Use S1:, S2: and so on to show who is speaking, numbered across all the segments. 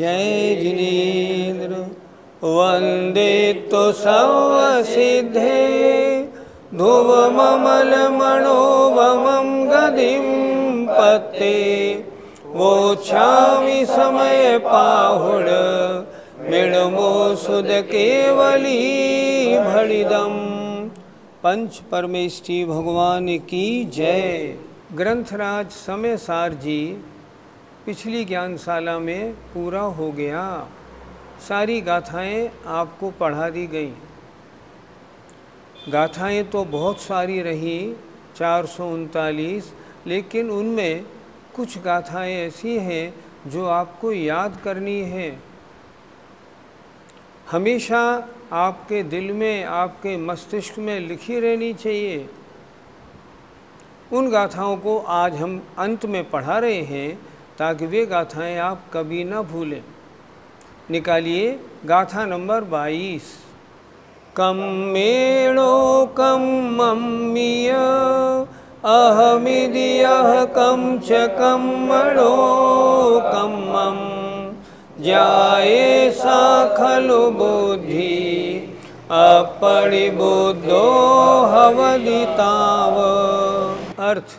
S1: जय जिनेन्द्र। वंदे तु सर्वसिद्धे ध्रुवममलमणोभमं गदिं पत्ते। वोच्छामि समय सुद केवली भड़िदम पंच परमेष्ठी भगवान की जय। ग्रंथराज समय सार जी पिछली ज्ञानशाला में पूरा हो गया। सारी गाथाएँ आपको पढ़ा दी गई। गाथाएँ तो बहुत सारी रही, चार सौ उनतालीस, लेकिन उनमें कुछ गाथाएँ ऐसी हैं जो आपको याद करनी है। हमेशा आपके दिल में, आपके मस्तिष्क में लिखी रहनी चाहिए। उन गाथाओं को आज हम अंत में पढ़ा रहे हैं। ताकि वे गाथाएँ आप कभी ना भूलें। निकालिए गाथा नंबर बाईस। कम मेणो कम मम्मीय अहमिदियः कम च कम्मणो कम्मं जाए सा खलु बुद्धि अपरिबुद्धो हवदिताव अर्थ।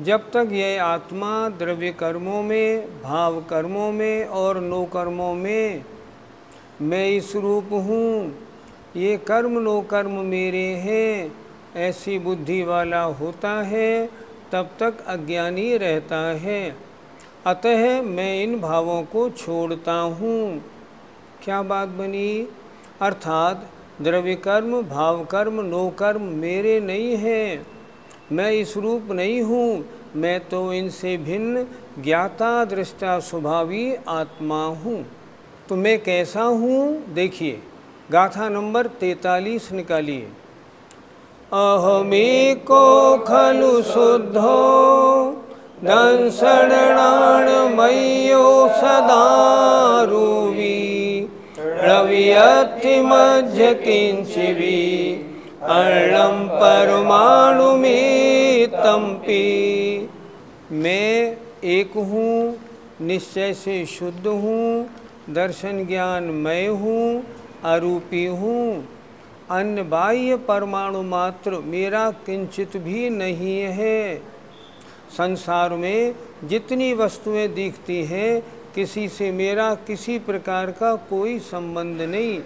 S1: जब तक यह आत्मा द्रव्य कर्मों में, भाव कर्मों में और नो कर्मों में, मैं इस रूप हूँ, ये कर्म नो कर्म मेरे हैं, ऐसी बुद्धि वाला होता है, तब तक अज्ञानी रहता है। अतः मैं इन भावों को छोड़ता हूँ। क्या बात बनी? अर्थात, द्रव्य कर्म, भाव कर्म नो कर्म मेरे नहीं हैं। मैं इस रूप नहीं हूँ। मैं तो इनसे भिन्न, ज्ञाता, दृष्टा, स्वभावी आत्मा हूँ। तो मैं कैसा हूँ? देखिए, गाथा नंबर तैतालीस निकालिए। अहमे को खलु शुद्धो दंसणाण मयो सदा रूवी। रवियति मध्य किंचिवी अर्णम परमाणु में तंपी मैं एक हूँ, निश्चय से शुद्ध हूँ, दर्शन ज्ञान मैं हूँ, अरूपी हूँ। अन्य बाह्य परमाणु मात्र मेरा किंचित भी नहीं है। संसार में जितनी वस्तुएँ दिखती हैं, किसी से मेरा किसी प्रकार का कोई संबंध नहीं।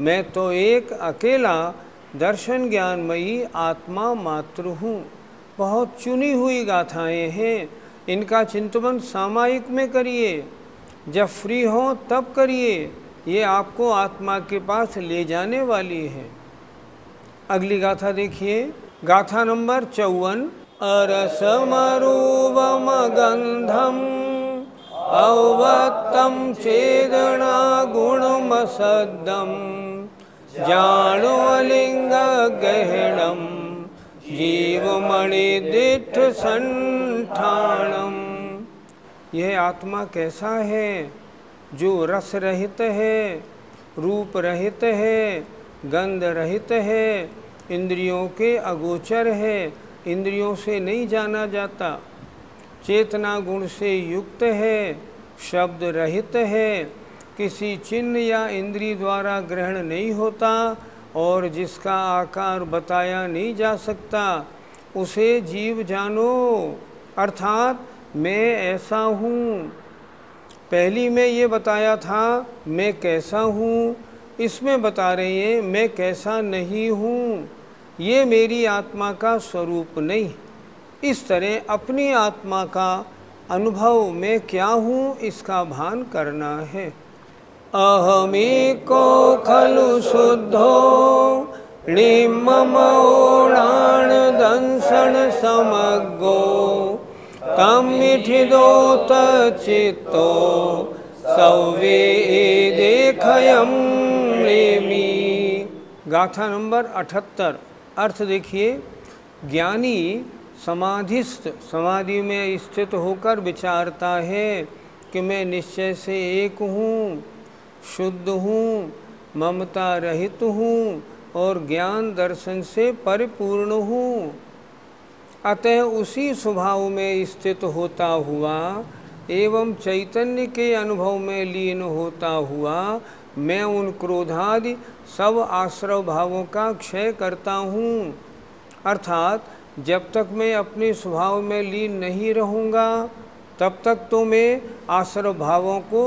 S1: मैं तो एक अकेला दर्शन ज्ञानमयी आत्मा मात्र हूँ। बहुत चुनी हुई गाथाएँ हैं। इनका चिंतन सामायिक में करिए। जब फ्री हो तब करिए। ये आपको आत्मा के पास ले जाने वाली है। अगली गाथा देखिए। गाथा नंबर चौवन। अरसमरूपम गंधम अवत्तम चेदना गुणमसदम जाणवलिंग गहणम जीवमणि दिठ संठाणम। यह आत्मा कैसा है? जो रस रहित है, रूप रहित है, गंध रहित है, इंद्रियों के अगोचर है, इंद्रियों से नहीं जाना जाता। चेतना गुण से युक्त है, शब्द रहित है, किसी चिन्ह या इंद्री द्वारा ग्रहण नहीं होता और जिसका आकार बताया नहीं जा सकता, उसे जीव जानो। अर्थात मैं ऐसा हूँ। पहली में ये बताया था, मैं कैसा हूँ? इसमें बता रहे हैं, मैं कैसा नहीं हूँ? ये मेरी आत्मा का स्वरूप नहीं। इस तरह अपनी आत्मा का अनुभव मैं क्या हूँ, इसका भान करना है। अहमेको खलु शुद्धो णिममोणाण दंसन समग्गो। तमिठिदोत चित्तो, सौवे देखयम लेमी गाथा नंबर अठहत्तर, अर्थ देखिए, ज्ञानी समाधिस्थ, समाधि में स्थित होकर विचारता है कि मैं निश्चय से एक हूँ। शुद्ध हूँ, ममता रहित हूँ और ज्ञान दर्शन से परिपूर्ण हूँ। अतः उसी स्वभाव में स्थित होता हुआ एवं चैतन्य के अनुभव में लीन होता हुआ मैं उन क्रोधादि सब आश्रव भावों का क्षय करता हूँ। अर्थात जब तक मैं अपने स्वभाव में लीन नहीं रहूँगा, तब तक तो मैं आश्रव भावों को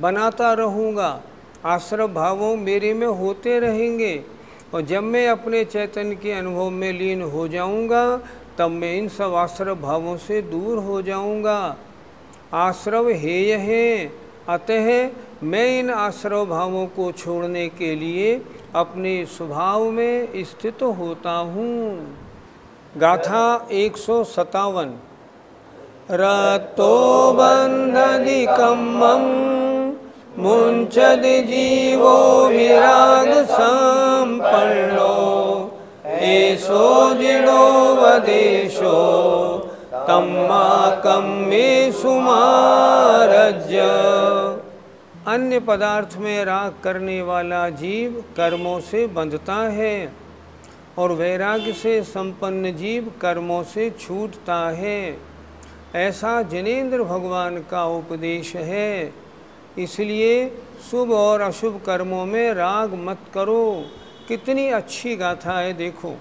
S1: बनाता रहूँगा। आश्रव भावों मेरे में होते रहेंगे और जब मैं अपने चैतन्य के अनुभव में लीन हो जाऊँगा, तब मैं इन सब आश्रव भावों से दूर हो जाऊँगा। आश्रव हेय हैं, अतः मैं इन आश्रव भावों को छोड़ने के लिए अपने स्वभाव में स्थित होता हूँ। गाथा एक सौ सतावन रतो बंधनिकम्मं मुंचद जीवो विराग संपन्नो एसो जिणो वदेशो, तम्मा में सुमारज्य। अन्य पदार्थ में राग करने वाला जीव कर्मों से बंधता है और वैराग्य से संपन्न जीव कर्मों से छूटता है। ऐसा जिनेन्द्र भगवान का उपदेश है। इसलिए शुभ और अशुभ कर्मों में राग मत करो। कितनी अच्छी गाथा है देखो।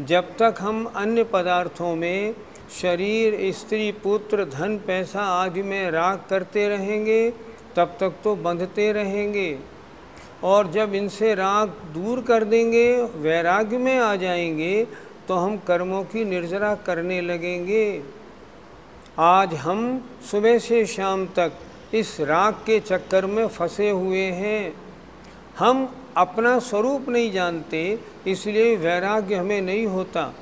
S1: जब तक हम अन्य पदार्थों में, शरीर, स्त्री, पुत्र, धन, पैसा आदि में राग करते रहेंगे, तब तक तो बंधते रहेंगे। और जब इनसे राग दूर कर देंगे, वैराग्य में आ जाएँगे तो हम कर्मों की निर्जरा करने लगेंगे। आज हम सुबह से शाम तक इस राग के चक्कर में फंसे हुए हैं। हम अपना स्वरूप नहीं जानते, इसलिए वैराग्य हमें नहीं होता।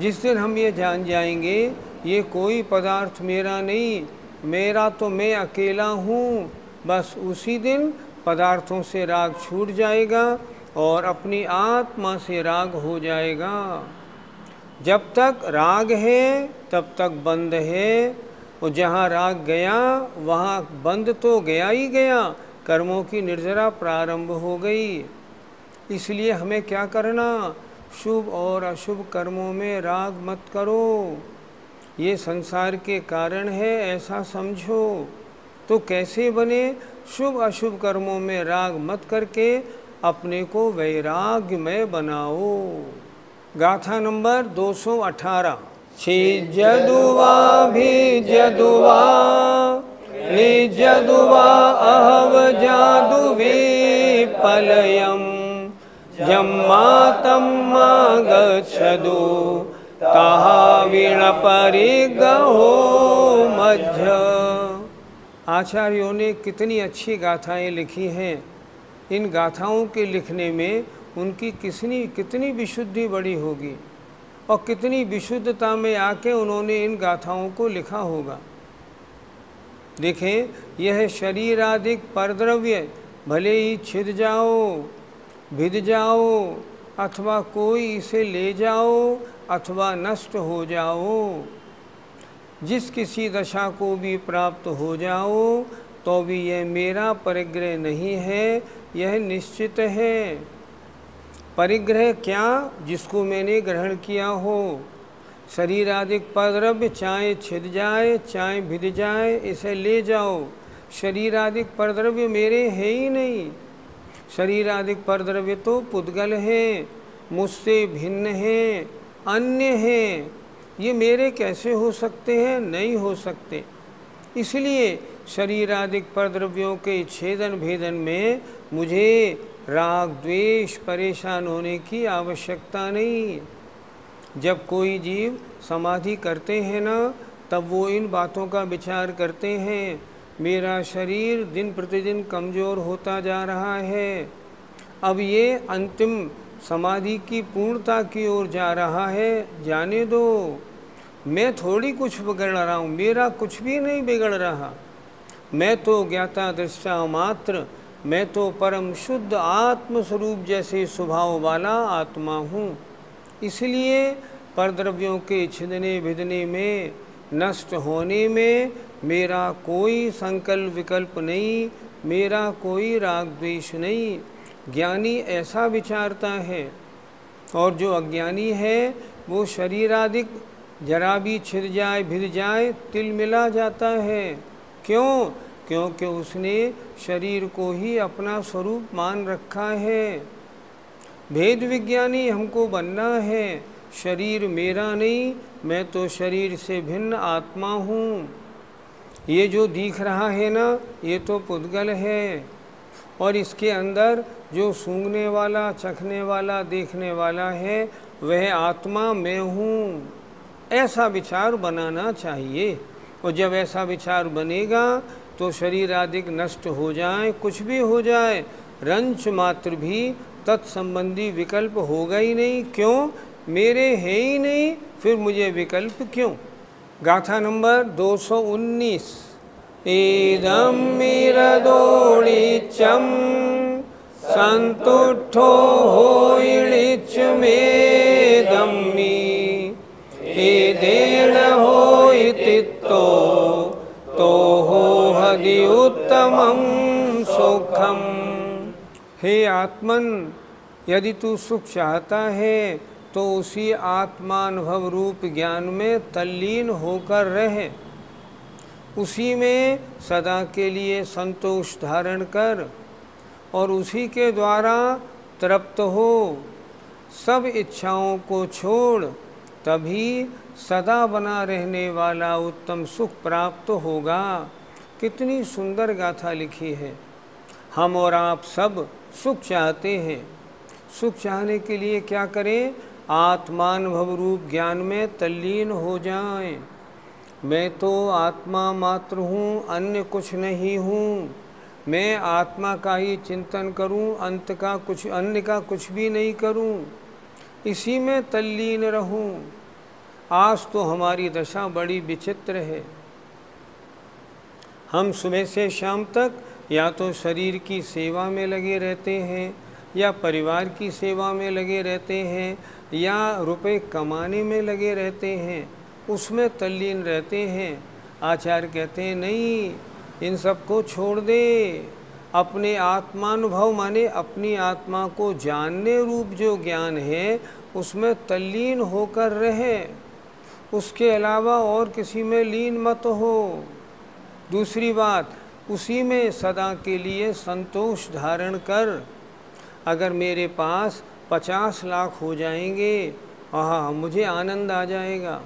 S1: जिस दिन हम ये जान जाएँगे, ये कोई पदार्थ मेरा नहीं, मेरा तो मैं अकेला हूँ। बस उसी दिन पदार्थों से राग छूट जाएगा और अपनी आत्मा से राग हो जाएगा। जब तक राग है, तब तक बंद है। और जहाँ राग गया, वहाँ बंद तो गया ही गया, कर्मों की निर्जरा प्रारंभ हो गई। इसलिए हमें क्या करना? शुभ और अशुभ कर्मों में राग मत करो। ये संसार के कारण है, ऐसा समझो। तो कैसे बने? शुभ अशुभ कर्मों में राग मत करके अपने को वैराग्य में बनाओ। गाथा नंबर 218 छिजदुवा भी जदुवा निजदुवा अहव जादु विपलयम् जम्मा तम्मा गच्छदु परिगहो मध्य आचार्यों ने कितनी अच्छी गाथाएँ लिखी हैं। इन गाथाओं के लिखने में उनकी किसनी, कितनी विशुद्धि बड़ी होगी। और कितनी विशुद्धता में आके उन्होंने इन गाथाओं को लिखा होगा। देखें, यह शरीराधिक परद्रव्य, भले ही छिद जाओ, भिद जाओ, अथवा कोई इसे ले जाओ, अथवा नष्ट हो जाओ, जिस किसी दशा को भी प्राप्त हो जाओ तो भी यह मेरा परिग्रह नहीं है, यह निश्चित है। परिग्रह क्या जिसको मैंने ग्रहण किया हो? शरीर आदि पद्रव्य चाहे छिद जाए, चाहे भिद जाए, इसे ले जाओ। शरीर आदि परद्रव्य मेरे है ही नहीं। शरीर आदि परद्रव्य तो पुद्गल हैं, मुझसे भिन्न हैं, अन्य हैं। ये मेरे कैसे हो सकते हैं? नहीं हो सकते। इसलिए शरीर आदि परद्रव्यों के छेदन भेदन में मुझे राग, द्वेष परेशान होने की आवश्यकता नहीं। जब कोई जीव समाधि करते हैं ना, तब वो इन बातों का विचार करते हैं। मेरा शरीर दिन प्रतिदिन कमज़ोर होता जा रहा है। अब ये अंतिम समाधि की पूर्णता की ओर जा रहा है, जाने दो। मैं थोड़ी कुछ बिगड़ रहा हूँ, मेरा कुछ भी नहीं बिगड़ रहा। मैं तो ज्ञाता दृष्टा मात्र मैं तो परम शुद्ध आत्म स्वरूप जैसे स्वभाव वाला आत्मा हूँ। इसलिए परद्रव्यों के छिदने भिदने में, नष्ट होने में मेरा कोई संकल्प विकल्प नहीं, मेरा कोई राग द्वेष नहीं। ज्ञानी ऐसा विचारता है। और जो अज्ञानी है, वो शरीराधिक जरा भी छिद जाए, भिद जाए, तिल मिला जाता है। क्यों? क्योंकि उसने शरीर को ही अपना स्वरूप मान रखा है। भेद विज्ञानी हमको बनना है। शरीर मेरा नहीं, मैं तो शरीर से भिन्न आत्मा हूँ। ये जो दिख रहा है ना, ये तो पुद्गल है। और इसके अंदर जो सूंघने वाला, चखने वाला, देखने वाला है, वह आत्मा मैं हूँ। ऐसा विचार बनाना चाहिए। और जब ऐसा विचार बनेगा तो शरीर आदि नष्ट हो जाए, कुछ भी हो जाए, रंच मात्र भी तत्संबंधी विकल्प होगा ही नहीं। क्यों? मेरे है ही नहीं, फिर मुझे विकल्प क्यों? गाथा नंबर 219 एदम चम संतुठो हो इणिच में दम्मी देण हो इतित्तो तो हदि उत्तमम सुखम। हे आत्मन, यदि तू सुख चाहता है तो उसी आत्मानुभव रूप ज्ञान में तल्लीन होकर रहे। उसी में सदा के लिए संतोष धारण कर और उसी के द्वारा तृप्त हो। सब इच्छाओं को छोड़, तभी सदा बना रहने वाला उत्तम सुख प्राप्त होगा। कितनी सुंदर गाथा लिखी है। हम और आप सब सुख चाहते हैं। सुख चाहने के लिए क्या करें? आत्मानुभव रूप ज्ञान में तल्लीन हो जाएँ। मैं तो आत्मा मात्र हूँ, अन्य कुछ नहीं हूँ। मैं आत्मा का ही चिंतन करूँ, अंत का कुछ, अन्य का कुछ भी नहीं करूँ। इसी में तल्लीन रहूँ। आज तो हमारी दशा बड़ी विचित्र है। हम सुबह से शाम तक या तो शरीर की सेवा में लगे रहते हैं, या परिवार की सेवा में लगे रहते हैं, या रुपए कमाने में लगे रहते हैं, उसमें तल्लीन रहते हैं। आचार्य कहते हैं, नहीं, इन सबको छोड़ दे। अपने आत्मानुभव माने अपनी आत्मा को जानने रूप जो ज्ञान है, उसमें तल्लीन होकर रहे। उसके अलावा और किसी में लीन मत हो। दूसरी बात, उसी में सदा के लिए संतोष धारण कर। अगर मेरे पास पचास लाख हो जाएँगे हाँ मुझे आनंद आ जाएगा।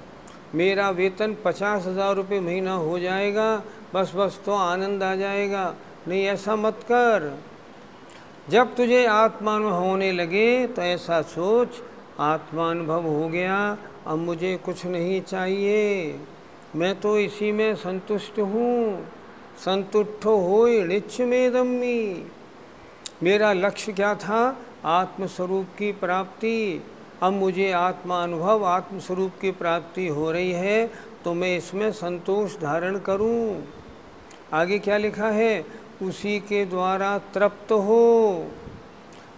S1: मेरा वेतन पचास हज़ार रुपये महीना हो जाएगा, बस बस तो आनंद आ जाएगा। नहीं, ऐसा मत कर। जब तुझे आत्मानुभव होने लगे तो ऐसा सोच, आत्मानुभव हो गया, अब मुझे कुछ नहीं चाहिए। मैं तो इसी में संतुष्ट हूँ। संतुष्ट हो ऋच में दम्मी। मेरा लक्ष्य क्या था? आत्मस्वरूप की प्राप्ति। अब मुझे आत्मा अनुभव, आत्मस्वरूप की प्राप्ति हो रही है तो मैं इसमें संतोष धारण करूँ। आगे क्या लिखा है? उसी के द्वारा तृप्त हो।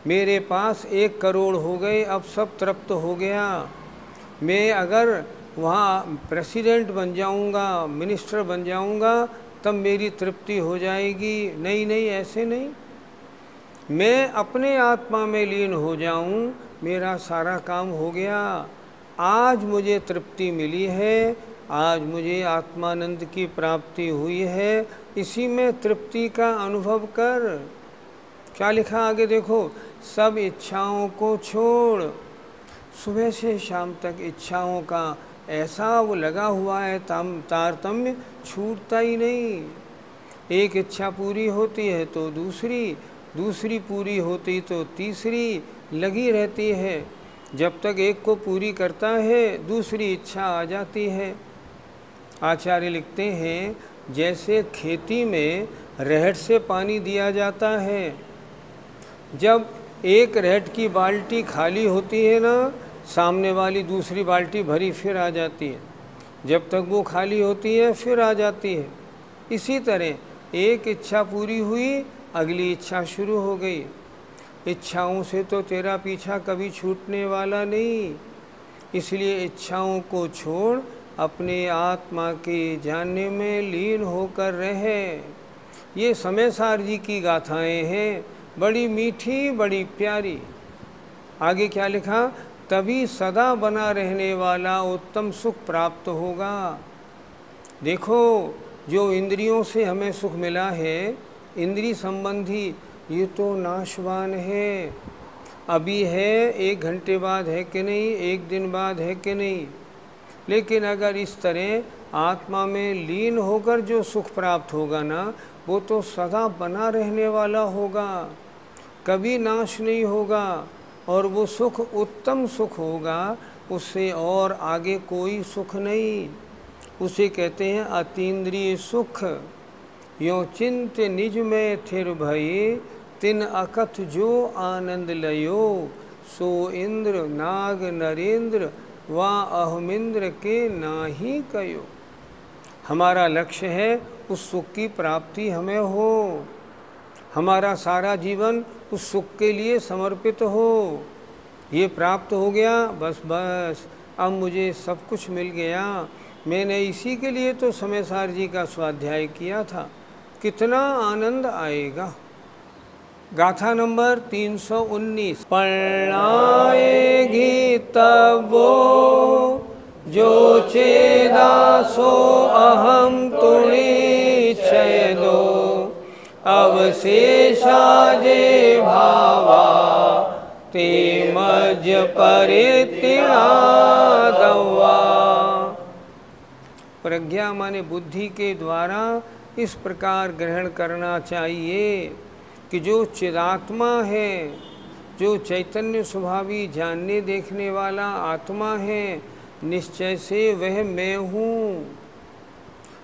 S1: मेरे पास एक करोड़ हो गए, अब सब तृप्त हो गया। मैं अगर वहाँ प्रेसिडेंट बन जाऊँगा, मिनिस्टर बन जाऊँगा, तब मेरी तृप्ति हो जाएगी। नहीं नहीं, ऐसे नहीं। मैं अपने आत्मा में लीन हो जाऊँ, मेरा सारा काम हो गया। आज मुझे तृप्ति मिली है, आज मुझे आत्मानंद की प्राप्ति हुई है। इसी में तृप्ति का अनुभव कर। क्या लिखा आगे देखो, सब इच्छाओं को छोड़। सुबह से शाम तक इच्छाओं का ऐसा वो लगा हुआ है, तम, तारतम्य छूटता ही नहीं। एक इच्छा पूरी होती है तो दूसरी दूसरी पूरी होती तो तीसरी लगी रहती है। जब तक एक को पूरी करता है, दूसरी इच्छा आ जाती है। आचार्य लिखते हैं, जैसे खेती में रहट से पानी दिया जाता है। जब एक रहट की बाल्टी खाली होती है ना सामने वाली दूसरी बाल्टी भरी, फिर आ जाती है। जब तक वो खाली होती है, फिर आ जाती है। इसी तरह एक इच्छा पूरी हुई, अगली इच्छा शुरू हो गई। इच्छाओं से तो तेरा पीछा कभी छूटने वाला नहीं। इसलिए इच्छाओं को छोड़, अपने आत्मा के जानने में लीन होकर रहे। ये समय सार जी की गाथाएँ हैं, बड़ी मीठी, बड़ी प्यारी। आगे क्या लिखा? तभी सदा बना रहने वाला उत्तम सुख प्राप्त होगा। देखो, जो इंद्रियों से हमें सुख मिला है, इंद्री संबंधी ये तो नाशवान है। अभी है, एक घंटे बाद है कि नहीं, एक दिन बाद है कि नहीं। लेकिन अगर इस तरह आत्मा में लीन होकर जो सुख प्राप्त होगा ना, वो तो सदा बना रहने वाला होगा। कभी नाश नहीं होगा। और वो सुख, उत्तम सुख होगा, उससे और आगे कोई सुख नहीं। उसे कहते हैं, अतीन्द्रिय सुख। यो चिंत निज में थिर भई तिन अकथ जो आनंद लयो। सो इंद्र नाग नरेंद्र, व अहमिंद्र के ना ही कयो। हमारा लक्ष्य है, उस सुख की प्राप्ति हमें हो। हमारा सारा जीवन उस सुख के लिए समर्पित हो। ये प्राप्त हो गया, बस बस, अब मुझे सब कुछ मिल गया। मैंने इसी के लिए तो समय सार जी का स्वाध्याय किया था। कितना आनंद आएगा। गाथा नंबर 319 पढ़ाएगी तब वो जो चेदा सो अहम तुणी अवशेषा जे भावा ते मज परितिणा दवा प्रज्ञा माने बुद्धि के द्वारा इस प्रकार ग्रहण करना चाहिए कि जो चिदात्मा है, जो चैतन्य स्वभावी जानने देखने वाला आत्मा है, निश्चय से वह मैं हूँ।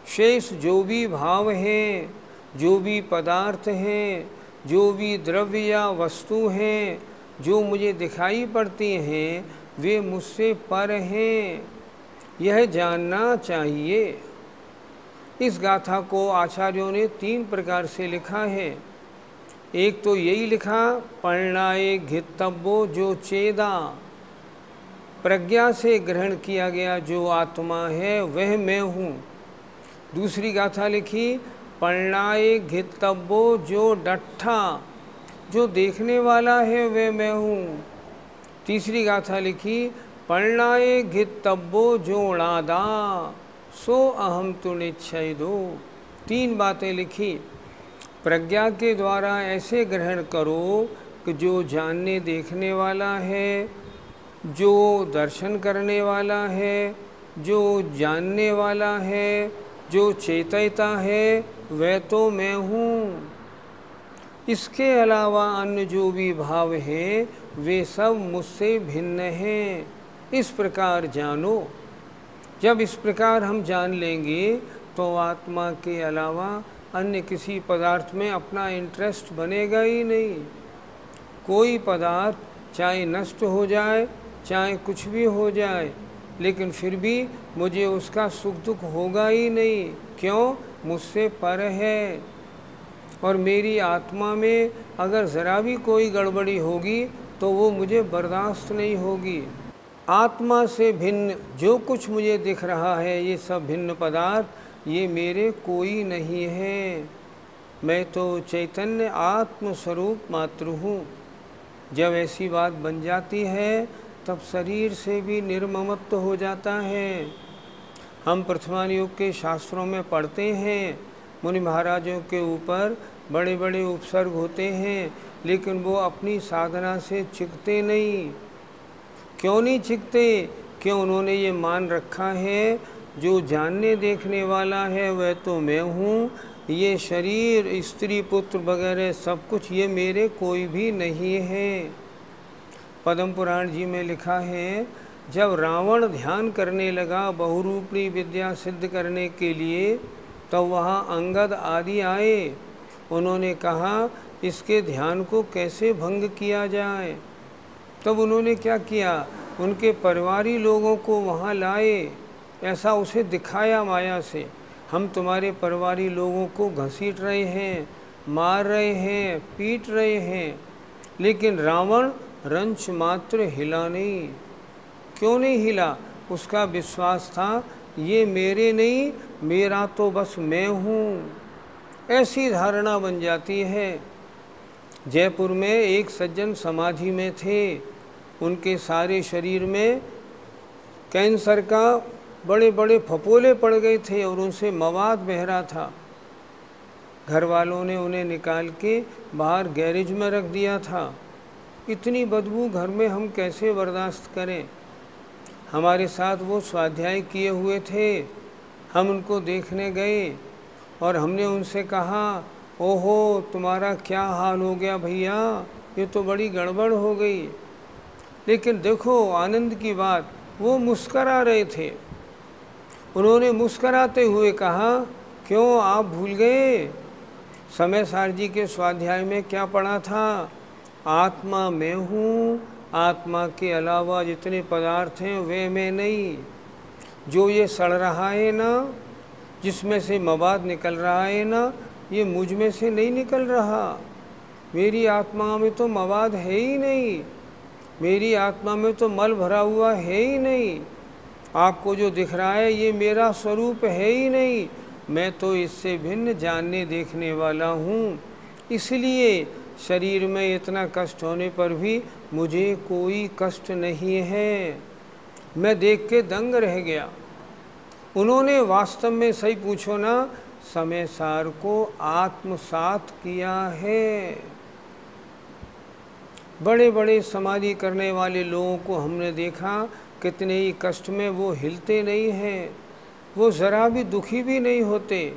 S1: शेष जो भी भाव हैं जो भी पदार्थ हैं, जो भी द्रव्य या वस्तु हैं, जो मुझे दिखाई पड़ती हैं, वे मुझसे पर हैं। यह जानना चाहिए। इस गाथा को आचार्यों ने तीन प्रकार से लिखा है। एक तो यही लिखा, पढ़नाए घितब्बो जो चेदा। प्रज्ञा से ग्रहण किया गया जो आत्मा है, वह मैं हूँ। दूसरी गाथा लिखी पढ़नाए घितब्बो जो डट्ठा, जो देखने वाला है वह मैं हूँ। तीसरी गाथा लिखी पढ़नाए घितब्बो जो दा सो अहम तु निश्चय दो। तीन बातें लिखी, प्रज्ञा के द्वारा ऐसे ग्रहण करो कि जो जानने देखने वाला है, जो दर्शन करने वाला है, जो जानने वाला है, जो चेतयता है वह तो मैं हूँ। इसके अलावा अन्य जो भी भाव हैं, वे सब मुझसे भिन्न हैं। इस प्रकार जानो। जब इस प्रकार हम जान लेंगे तो आत्मा के अलावा अन्य किसी पदार्थ में अपना इंटरेस्ट बनेगा ही नहीं। कोई पदार्थ चाहे नष्ट हो जाए, चाहे कुछ भी हो जाए, लेकिन फिर भी मुझे उसका सुख दुख होगा ही नहीं। क्यों? मुझसे पर है। और मेरी आत्मा में अगर ज़रा भी कोई गड़बड़ी होगी तो वो मुझे बर्दाश्त नहीं होगी। आत्मा से भिन्न जो कुछ मुझे दिख रहा है, ये सब भिन्न पदार्थ, ये मेरे कोई नहीं है। मैं तो चैतन्य आत्म स्वरूप मात्र हूँ। जब ऐसी बात बन जाती है, तब शरीर से भी निर्ममत्व हो जाता है। हम प्रथमान युग के शास्त्रों में पढ़ते हैं, मुनि महाराजों के ऊपर बड़े बड़े उपसर्ग होते हैं, लेकिन वो अपनी साधना से चिकते नहीं। क्यों नहीं चिकते? क्यों उन्होंने ये मान रखा है? जो जानने देखने वाला है, वह तो मैं हूँ। ये शरीर, स्त्री, पुत्र वगैरह सब कुछ ये मेरे कोई भी नहीं है। पद्म पुराण जी में लिखा है जब रावण ध्यान करने लगा, बहुरूपी विद्या सिद्ध करने के लिए, तब तो वहाँ अंगद आदि आए। उन्होंने कहा, इसके ध्यान को कैसे भंग किया जाए? तब उन्होंने क्या किया? उनके परिवारी लोगों को वहाँ लाए। ऐसा उसे दिखाया माया से। हम तुम्हारे परिवारी लोगों को घसीट रहे हैं, मार रहे हैं, पीट रहे हैं। लेकिन रावण रंच मात्र हिला नहीं। क्यों नहीं हिला? उसका विश्वास था, ये मेरे नहीं, मेरा तो बस मैं हूँ। ऐसी धारणा बन जाती है। जयपुर में एक सज्जन समाधि में थे। उनके सारे शरीर में कैंसर का बड़े बड़े फपोले पड़ गए थे और उनसे मवाद बह रहा था। घर वालों ने उन्हें निकाल के बाहर गैरेज में रख दिया था। इतनी बदबू घर में हम कैसे बर्दाश्त करें? हमारे साथ वो स्वाध्याय किए हुए थे। हम उनको देखने गए और हमने उनसे कहा, ओहो, तुम्हारा क्या हाल हो गया भैया? ये तो बड़ी गड़बड़ हो गई। लेकिन देखो, आनंद की बात, वो मुस्करा रहे थे। उन्होंने मुस्कराते हुए कहा, क्यों, आप भूल गए? समय सार जी के स्वाध्याय में क्या पढ़ा था? आत्मा मैं हूँ आत्मा के अलावा जितने पदार्थ हैं, वे में नहीं। जो ये सड़ रहा है ना, जिसमें से मवाद निकल रहा है ना, ये मुझमें से नहीं निकल रहा। मेरी आत्मा में तो मवाद है ही नहीं। मेरी आत्मा में तो मल भरा हुआ है ही नहीं। आपको जो दिख रहा है, ये मेरा स्वरूप है ही नहीं। मैं तो इससे भिन्न जानने देखने वाला हूँ। इसलिए शरीर में इतना कष्ट होने पर भी मुझे कोई कष्ट नहीं है। मैं देख के दंग रह गया। उन्होंने वास्तव में सही पूछो ना, समय सार को आत्मसात किया है। बड़े बड़े समाधि करने वाले लोगों को हमने देखा, कितने ही कष्ट में वो हिलते नहीं हैं। वो ज़रा भी दुखी भी नहीं होते।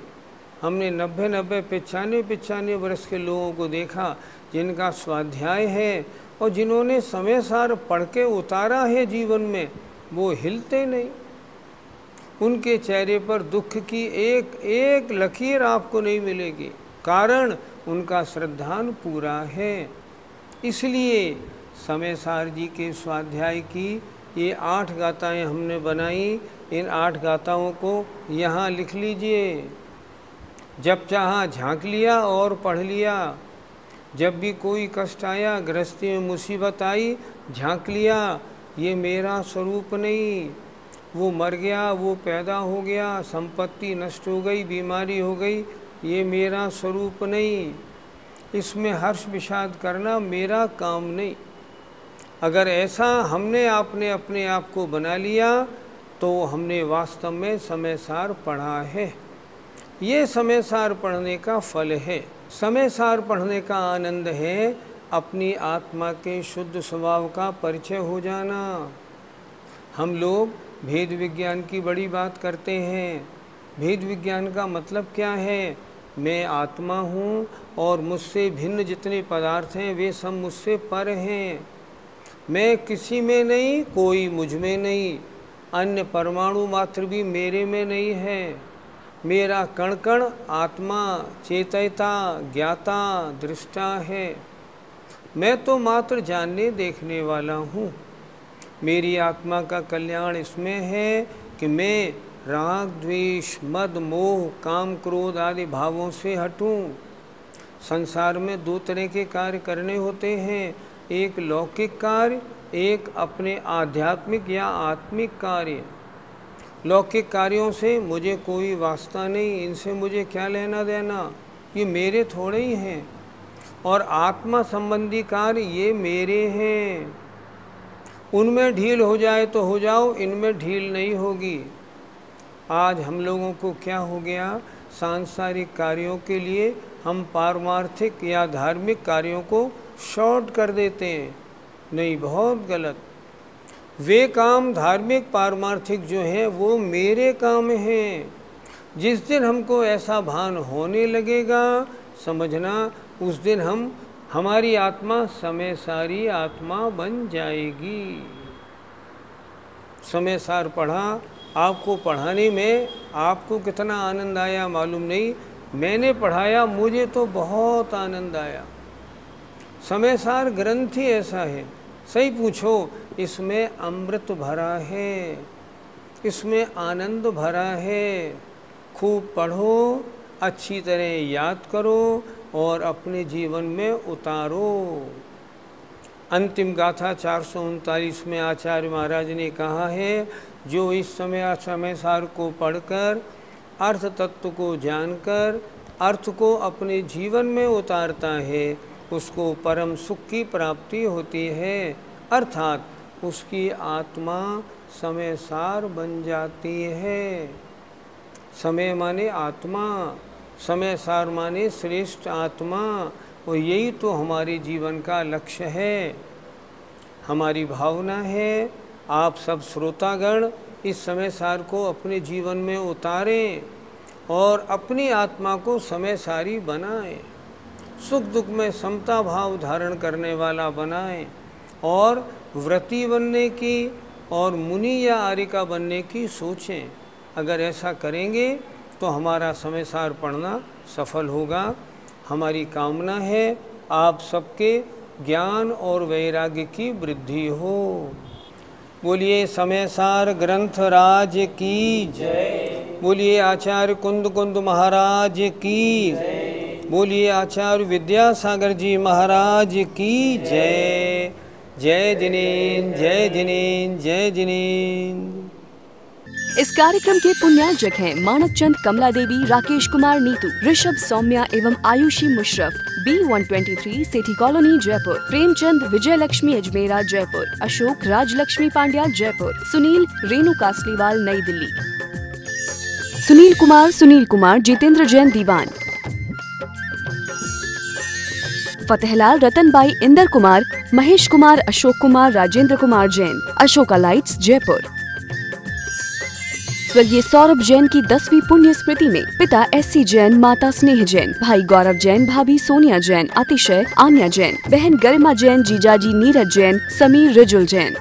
S1: हमने नब्बे नब्बे, पिचानवे पिचानवे वर्ष के लोगों को देखा, जिनका स्वाध्याय है और जिन्होंने समय सार पढ़ के उतारा है जीवन में, वो हिलते नहीं। उनके चेहरे पर दुख की एक एक लकीर आपको नहीं मिलेगी, कारण उनका श्रद्धान पूरा है। इसलिए समय सार जी के स्वाध्याय की ये आठ गाथाएँ हमने बनाई। इन आठ गाथाओं को यहाँ लिख लीजिए। जब चाहा झाँक लिया और पढ़ लिया, जब भी कोई कष्ट आया, गृहस्थी में मुसीबत आई, झाँक लिया, ये मेरा स्वरूप नहीं। वो मर गया, वो पैदा हो गया, संपत्ति नष्ट हो गई, बीमारी हो गई, ये मेरा स्वरूप नहीं। इसमें हर्ष विषाद करना मेरा काम नहीं। अगर ऐसा हमने आपने अपने आप को बना लिया तो हमने वास्तव में समय सार पढ़ा है। ये समय सार पढ़ने का फल है। समय सार पढ़ने का आनंद है। अपनी आत्मा के शुद्ध स्वभाव का परिचय हो जाना। हम लोग भेद विज्ञान की बड़ी बात करते हैं। भेद विज्ञान का मतलब क्या है? मैं आत्मा हूँ और मुझसे भिन्न जितने पदार्थ हैं, वे सब मुझसे पर हैं। मैं किसी में नहीं, कोई मुझमें नहीं। अन्य परमाणु मात्र भी मेरे में नहीं है। मेरा कण कण आत्मा चेतयता ज्ञाता दृष्टा है। मैं तो मात्र जानने देखने वाला हूँ। मेरी आत्मा का कल्याण इसमें है कि मैं राग, द्वेष, मद, मोह, काम, क्रोध आदि भावों से हटूं। संसार में दो तरह के कार्य करने होते हैं। एक लौकिक कार्य, एक अपने आध्यात्मिक या आत्मिक कार्य। लौकिक कार्यों से मुझे कोई वास्ता नहीं, इनसे मुझे क्या लेना देना? ये मेरे थोड़े ही हैं। और आत्मा संबंधी कार्य ये मेरे हैं। उनमें ढील हो जाए तो हो जाओ, इनमें ढील नहीं होगी। आज हम लोगों को क्या हो गया? सांसारिक कार्यों के लिए हम पारमार्थिक या धार्मिक कार्यों को शॉर्ट कर देते हैं। नहीं, बहुत गलत। वे काम धार्मिक पारमार्थिक जो हैं, वो मेरे काम हैं। जिस दिन हमको ऐसा भान होने लगेगा, समझना, उस दिन हम, हमारी आत्मा समय सारी आत्मा बन जाएगी। समय सार पढ़ा, आपको पढ़ाने में आपको कितना आनंद आया मालूम नहीं। मैंने पढ़ाया, मुझे तो बहुत आनंद आया। समय सार ग्रंथ ही ऐसा है। सही पूछो इसमें अमृत भरा है, इसमें आनंद भरा है। खूब पढ़ो, अच्छी तरह याद करो और अपने जीवन में उतारो। अंतिम गाथा चार सौ उनतालीस में आचार्य महाराज ने कहा है, जो इस समय समय सार को पढ़कर, अर्थ तत्व को जानकर, अर्थ को अपने जीवन में उतारता है, उसको परम सुख की प्राप्ति होती है। अर्थात उसकी आत्मा समय सार बन जाती है। समय माने आत्मा समय सार माने श्रेष्ठ आत्मा, और यही तो हमारे जीवन का लक्ष्य है। हमारी भावना है, आप सब श्रोतागण इस समय सार को अपने जीवन में उतारें और अपनी आत्मा को समय सारी बनाएँ। सुख दुख में समता भाव धारण करने वाला बनाएँ और व्रति बनने की और मुनि या आर्यिका बनने की सोचें। अगर ऐसा करेंगे तो हमारा समय सार पढ़ना सफल होगा। हमारी कामना है, आप सबके ज्ञान और वैराग्य की वृद्धि हो। बोलिए समय सार ग्रंथ राज की जय। बोलिए, आचार्य कुंद कुंद महाराज की बोलिए, आचार्य विद्यासागर जी महाराज की जय। जय जिनेन जय जिनेन जय जिनेन।
S2: इस कार्यक्रम के पुण्यार्जक हैं मानक चंद कमला देवी, राकेश कुमार नीतू, ऋषभ सौम्या एवं Ayushi Musharraf. B one twenty three Sethi colony Jaipur. Premchand Vijay Lakshmi Ajmera, Jaipur. Ashok, Rajlakshmi Pandya, Jaipur. Sunil, Renu Kasliwal, Nai Delhi. Sunil Kumar Sunil Kumar, Jitendra Jain Diwan. Fatehlal Ratanbai, Inder Kumar, Mahesh Kumar, Ashok Kumar, Rajendra Kumar Jain, Ashoka lights, Jaipur. स्वर्गीय सौरभ जैन की दसवीं पुण्य स्मृति में पिता S C Jain, माता स्नेह जैन, भाई गौरव जैन, भाभी सोनिया जैन, अतिशय आन्या जैन, बहन गरिमा जैन, जीजाजी नीरज जैन, समीर रिजुल जैन।